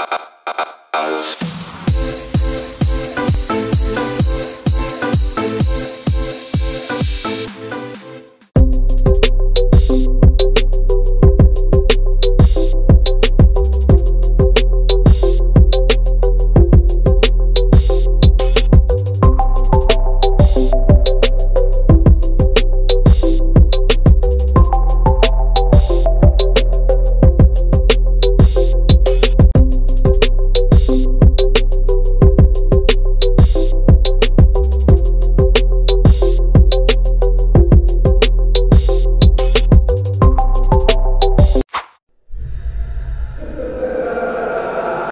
House.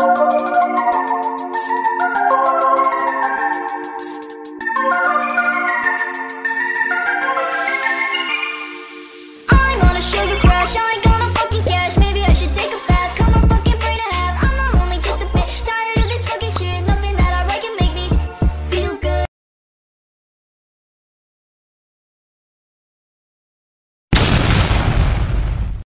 Música